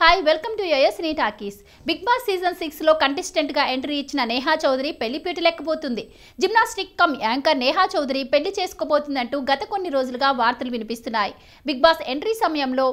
Hi welcome to యోయస్ నీ talkies Bigg Boss season సిక్స్లో కంటెస్టెంట్గా ఎంట్రీ ఇచ్చిన నేహా చౌదరి పెళ్ళి పీట లెక్కబోతుంది gymnastic cum anchor Neha Chowdary పెళ్ళి చేసుకోబోతుందంటూ గత కొన్ని రోజులుగా వార్తలు వినిపిస్తున్నాయి. బిగ్ బాస్ ఎంట్రీ సమయంలో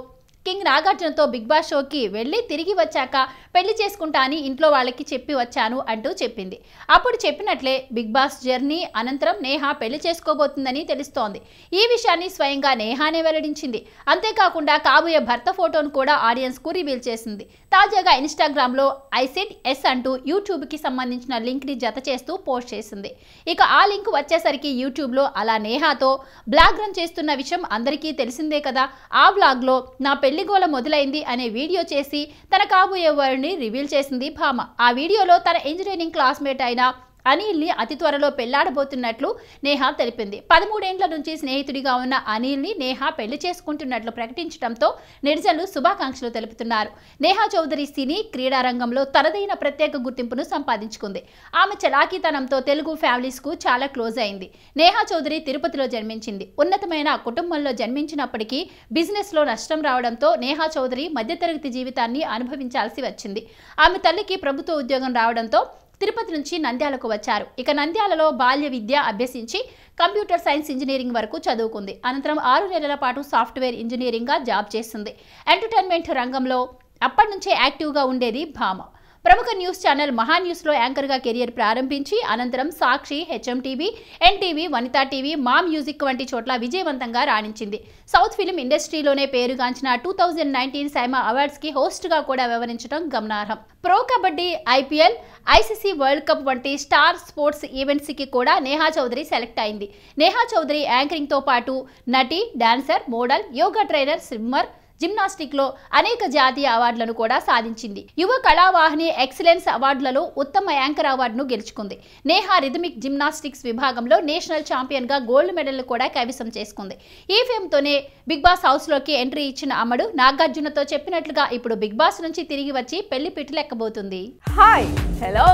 కింగ్ నాగార్జునతో బిగ్ బాస్ షోకి వెళ్ళి తిరిగి వచ్చాక పెళ్ళి చేసుకుంటా అని ఇంట్లో వాళ్ళకి చెప్పి వచ్చాను అంటూ చెప్పింది. అప్పుడు చెప్పినట్లే బిగ్ బాస్ జర్నీ అనంతరం నేహా పెళ్ళి చేసుకోబోతుందని తెలుస్తోంది. ఈ విషయాన్ని స్వయంగా నేహానే వెల్లడించింది. అంతేకాకుండా కాబోయే భర్త ఫోటోను కూడా ఆడియన్స్కు రివీల్ చేసింది. తాజాగా ఇన్స్టాగ్రామ్లో ఐసెడ్ ఎస్ అంటూ యూట్యూబ్కి సంబంధించిన లింక్ని జత చేస్తూ పోస్ట్ చేసింది. ఇక ఆ లింక్ వచ్చేసరికి యూట్యూబ్లో అలా నేహాతో బ్లాగ్ రన్ చేస్తున్న విషయం అందరికీ తెలిసిందే కదా ఆ బ్లాగ్లో నా పెళ్ళి పెళ్ళిగోల మొదలైంది అనే వీడియో చేసి తన కాబోయే వారిని రివీల్ చేసింది భామ. ఆ వీడియోలో తన ఇంజనీరింగ్ క్లాస్మేట్ అయిన అనిల్ని అతి త్వరలో పెళ్ళాడబోతున్నట్లు నేహా తెలిపింది. పదమూడేండ్ల నుంచి స్నేహితుడిగా ఉన్న అనిల్ని నేహా పెళ్ళి చేసుకుంటున్నట్లు ప్రకటించడంతో నెటిజన్లు శుభాకాంక్షలు తెలుపుతున్నారు. నేహా చౌదరి సినీ క్రీడారంగంలో తనదైన ప్రత్యేక గుర్తింపును సంపాదించుకుంది. ఆమె చలాకీతనంతో తెలుగు ఫ్యామిలీస్కు చాలా క్లోజ్ అయింది. నేహా చౌదరి తిరుపతిలో జన్మించింది. ఉన్నతమైన కుటుంబంలో జన్మించినప్పటికీ బిజినెస్లో నష్టం రావడంతో నేహా చౌదరి మధ్యతరగతి జీవితాన్ని అనుభవించాల్సి వచ్చింది. ఆమె తల్లికి ప్రభుత్వ ఉద్యోగం రావడంతో తిరుపతి నుంచి నంద్యాలకు వచ్చారు. ఇక నంద్యాలలో బాల్య విద్య అభ్యసించి కంప్యూటర్ సైన్స్ ఇంజనీరింగ్ వరకు చదువుకుంది. అనంతరం ఆరు నెలల పాటు సాఫ్ట్వేర్ ఇంజనీరింగ్గా జాబ్ చేసింది. ఎంటర్టైన్మెంట్ రంగంలో అప్పటి నుంచే యాక్టివ్గా ఉండేది భామ. ప్రముఖ న్యూస్ ఛానల్ మహా న్యూస్లో యాంకర్గా కెరియర్ ప్రారంభించి అనంతరం Sakshi HM TV NTV Vanitha TV Maa music వంటి చోట్ల విజయవంతంగా రాణించింది. సౌత్ ఫిలిం ఇండస్ట్రీలోనే పేరుగాంచిన టూ థౌజండ్ నైన్టీన్ సైమా అవార్డ్స్కి హోస్ట్గా కూడా వ్యవహరించడం గమనార్హం. Pro kabaddi IPL ICC world cup వంటి స్టార్ స్పోర్ట్స్ ఈవెంట్స్కి కూడా నేహా చౌదరి సెలెక్ట్ అయింది. నేహా చౌదరి యాంకరింగ్తో పాటు నటి dancer model yoga trainer swimmer జిమ్నాస్టిక్లో అనేక జాతీయ అవార్డులను కూడా సాధించింది. యువ కళావాహిని ఎక్సలెన్స్ అవార్డులలో ఉత్తమ యాంకర్ అవార్డును గెలుచుకుంది. నేహా రిథమిక్ జిమ్నాస్టిక్స్ విభాగంలో నేషనల్ ఛాంపియన్గా గోల్డ్ మెడల్ కూడా కైవసం చేసుకుంది. ఈ ఫేమ్తోనే బిగ్ బాస్ హౌస్లోకి ఎంట్రీ ఇచ్చిన అమ్మడు నాగార్జునతో చెప్పినట్లుగా ఇప్పుడు బిగ్ బాస్ నుంచి తిరిగి వచ్చి పెళ్ళి పిట్లు ఎక్కబోతుంది హాయ్ హలో.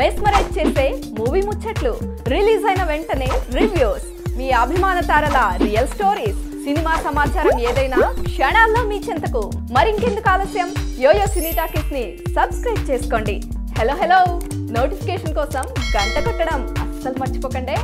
మెస్మరైజ్ చేసే మూవీ ముచ్చట్లు రిలీజ్ అయిన వెంటనే రివ్యూస్. మీ అభిమాన తారల రియల్ స్టోరీస్. సినిమా సమాచారం ఏదైనా క్షణాల్లో మీ చెంతకు మరింకెందుకు ఆలస్యం? యోయో సినీ టాకీస్ని సబ్స్క్రైబ్ చేసుకోండి. హలో హలో నోటిఫికేషన్ కోసం గంట కొట్టడం అస్సలు మర్చిపోకండి.